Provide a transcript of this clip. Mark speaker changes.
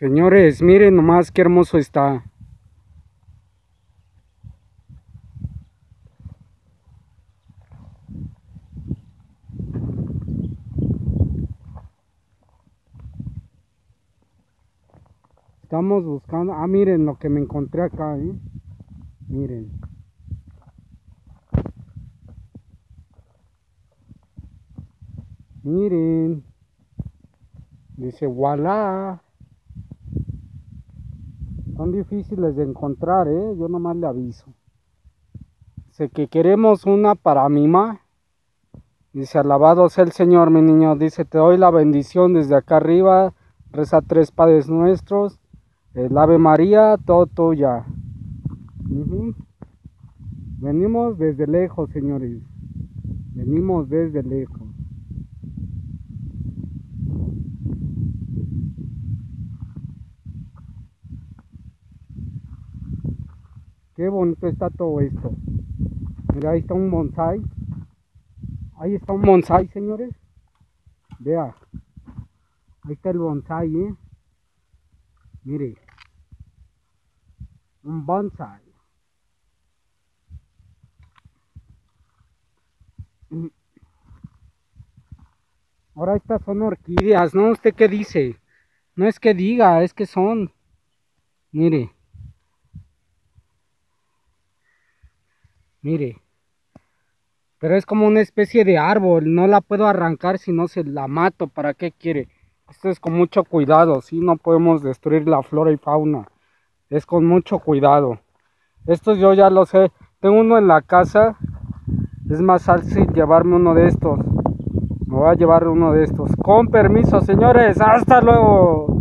Speaker 1: Señores, miren nomás qué hermoso está. Estamos buscando... Ah, miren lo que me encontré acá, ¿eh? Miren. Miren. Dice, voilà. Son difíciles de encontrar, ¿eh? Yo nomás le aviso. Dice que queremos una para mi ma. Dice, alabado sea el Señor, mi niño. Dice, te doy la bendición desde acá arriba. Reza tres Padres Nuestros. El Ave María, todo tuya. Venimos desde lejos, señores. Venimos desde lejos. Qué bonito está todo esto. Mira, ahí está un bonsai. Ahí está un bonsai, señores. Vea. Ahí está el bonsai, ¿eh? Mire. Un bonsai. Ahora estas son orquídeas, ¿no? ¿Usted qué dice? No es que diga, es que son. Mire. Mire. Pero es como una especie de árbol. No la puedo arrancar si no se la mato. ¿Para qué quiere? Esto es con mucho cuidado. Si no podemos destruir la flora y fauna. Es con mucho cuidado. Estos yo ya lo sé. Tengo uno en la casa. Es más fácil llevarme uno de estos. Me voy a llevar uno de estos. Con permiso, señores. Hasta luego.